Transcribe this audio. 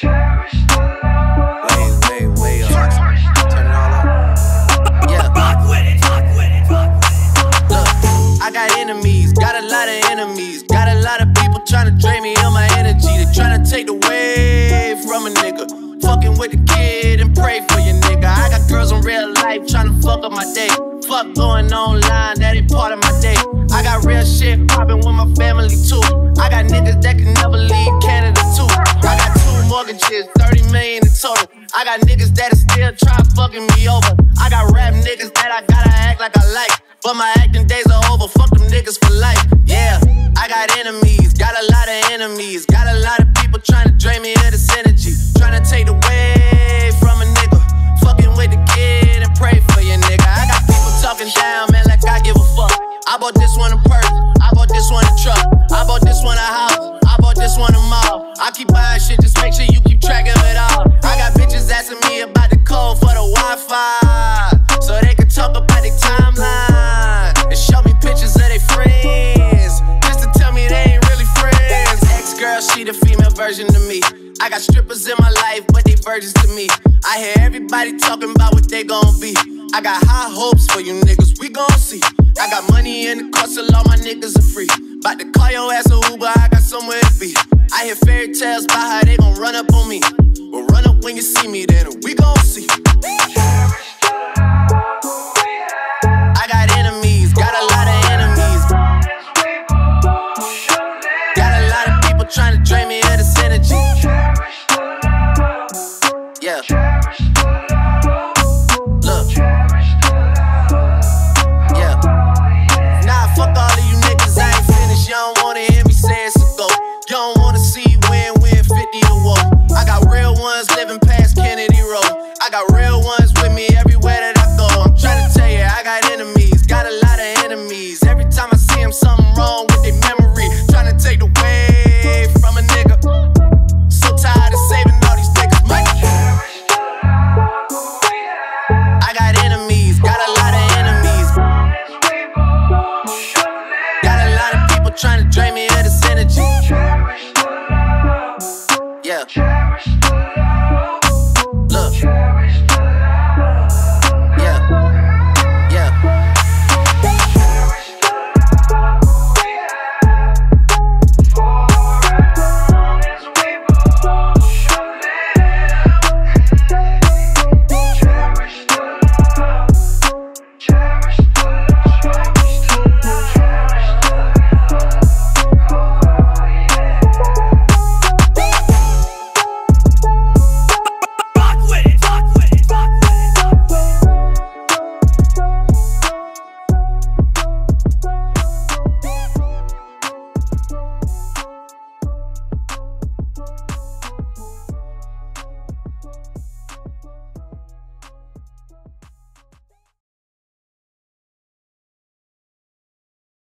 i got enemies got a lot of enemies got a lot of people trying Tryna drain me of my energy, they tryna take the away from a nigga. Fucking with the kid and pray for your nigga. I got girls in real life tryna fuck up my day. Fuck going online, that ain't part of my day. I got real shit poppin' with my family too. I got niggas that can I got niggas that still try fucking me over. I got rap niggas that I gotta act like I like. But my acting days are over, fuck them niggas for life. Yeah, I got enemies, got a lot of enemies. Got a lot of people trying to drain me of this energy. I got strippers in my life, but they virgins to me. I hear everybody talking about what they gon' be. I got high hopes for you niggas, we gon' see. I got money in the car, so all my niggas are free. About to call your ass a Uber, I got somewhere to be. I hear fairy tales about how they gon' run up on me. Well, run up when you see me, then we gon' see. got real ones with me everywhere that I go. I'm trying to tell you, I got enemies, got a lot of enemies. Every time I see them, something wrong with their memory. Trying to take the wave from a nigga. So tired of saving all these niggas' money. I got enemies, got a lot of enemies. Got a lot of people trying to drain me of this energy. Yeah. Look.